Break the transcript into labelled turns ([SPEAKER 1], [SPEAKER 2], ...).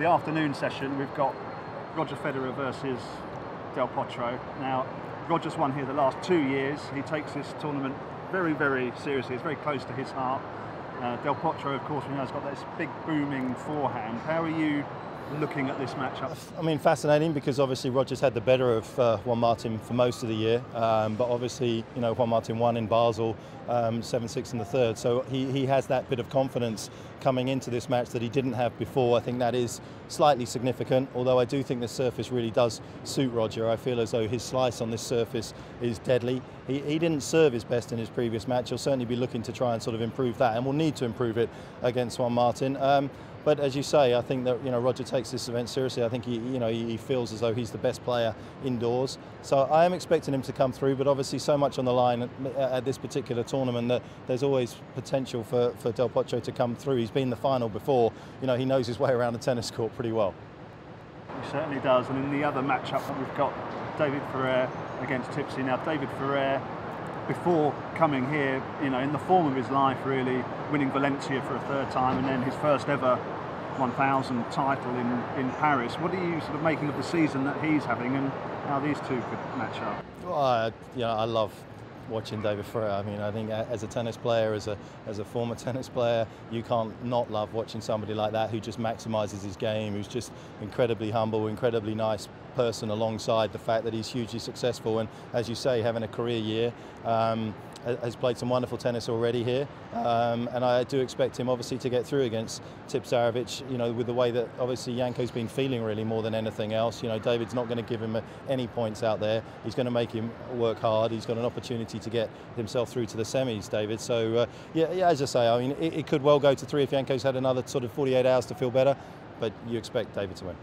[SPEAKER 1] the afternoon session, we've got Roger Federer versus Del Potro. Now, Roger's won here the last two years. He takes this tournament very, very seriously. It's very close to his heart. Uh, Del Potro, of course, we know has got this big booming forehand. How are you looking at this matchup?
[SPEAKER 2] I mean, fascinating because obviously Roger's had the better of uh, Juan Martin for most of the year, um, but obviously, you know, Juan Martin won in Basel um, 7-6 in the third, so he, he has that bit of confidence coming into this match that he didn't have before. I think that is slightly significant, although I do think the surface really does suit Roger. I feel as though his slice on this surface is deadly. He, he didn't serve his best in his previous match. He'll certainly be looking to try and sort of improve that, and will need to improve it against Juan Martin. Um, but as you say, I think that you know Roger takes this event seriously. I think he you know he feels as though he's the best player indoors. So I am expecting him to come through, but obviously so much on the line at, at this particular tournament that there's always potential for, for Del Potro to come through. He's been the final before. You know he knows his way around the tennis court pretty well.
[SPEAKER 1] He certainly does. And in the other matchup, we've got David Ferrer against Tipsy. Now David Ferrer before coming here, you know, in the form of his life, really winning Valencia for a third time, and then his first ever 1,000 title in, in Paris. What are you sort of making of the season that he's having, and how these two could match up?
[SPEAKER 2] Well, I, you know, I love watching David Ferrer. I mean, I think as a tennis player, as a as a former tennis player, you can't not love watching somebody like that who just maximises his game, who's just incredibly humble, incredibly nice person alongside the fact that he's hugely successful and, as you say, having a career year. Um, has played some wonderful tennis already here, um, and I do expect him obviously to get through against Tipsarevic. You know, with the way that obviously Janko's been feeling really more than anything else. You know, David's not going to give him any points out there. He's going to make him work hard. He's got an opportunity to get himself through to the semis, David. So uh, yeah, yeah, as I say, I mean, it, it could well go to three if Janko's had another sort of 48 hours to feel better, but you expect David to win.